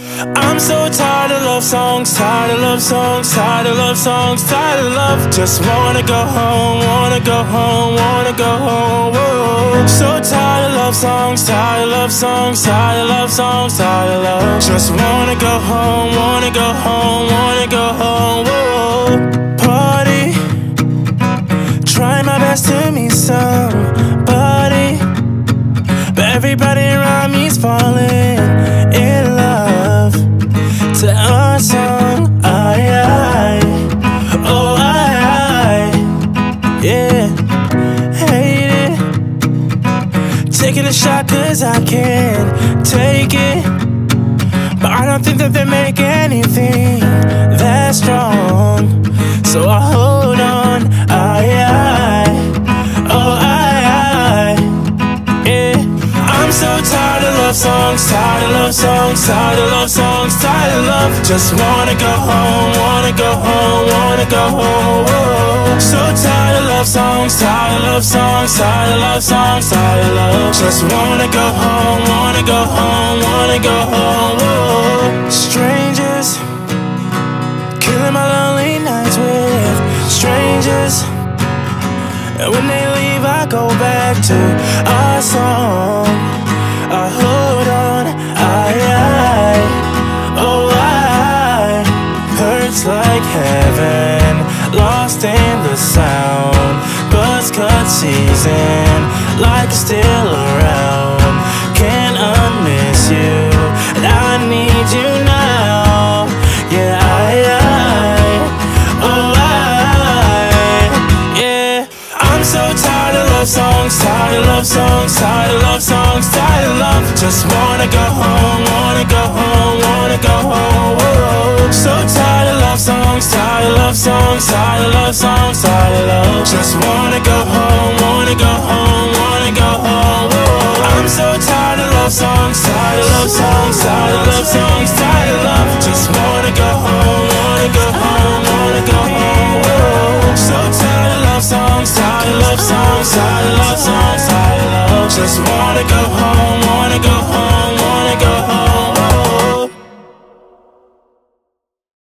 I'm so tired of love songs, tired of love songs, tired of love songs, tired of love. Just wanna go home, wanna go home, wanna go home. Whoa. So tired of love songs, tired of love songs, tired of love songs, tired of love. Just wanna go home, wanna go home, wanna go home. Whoa. Party, try my best to meet somebody, but everybody around me's falling Taking a shot cause I can't take it. But I don't think that they make anything that strong. So I hold on. I, I, oh I, I, yeah. I'm so tired of love songs, tired of love songs, tired of love songs, tired of love. Just wanna go home, wanna go home, wanna go home. So tired of love songs, tired of love songs, tired of love songs, tired of love. Just wanna go home, wanna go home, wanna go home. Whoa. Strangers, killing my lonely nights with strangers. And when they leave, I go back to our song. I hold on, I, I, oh I, hurts like heaven, lost in season, like it's still around. Can't unmiss you, and I need you now. Yeah, I, oh I, yeah. I'm so tired of love songs, tired of love songs, tired of love songs, tired of love. Just wanna go home, wanna go home, wanna go home. Whoa. So tired of love songs, tired of love songs, tired of love songs, tired of love. Just wanna go home, wanna go home, wanna go home. I'm so tired of love songs, tired of love songs, tired of love songs, tired.